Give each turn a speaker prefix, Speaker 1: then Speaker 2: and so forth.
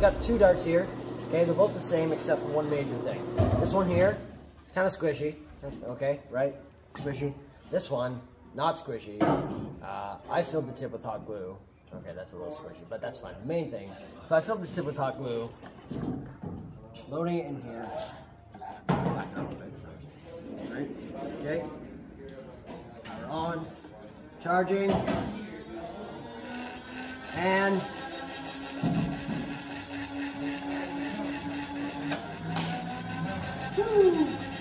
Speaker 1: I've got two darts here. Okay, they're both the same except for one major thing. This one here, it's kind of squishy. Okay, right? Squishy. This one, not squishy. Uh, I filled the tip with hot glue. Okay, that's a little squishy, but that's fine. The main thing. So I filled the tip with hot glue. Loading it in here. Right? Okay. Power on. Charging. And Woo!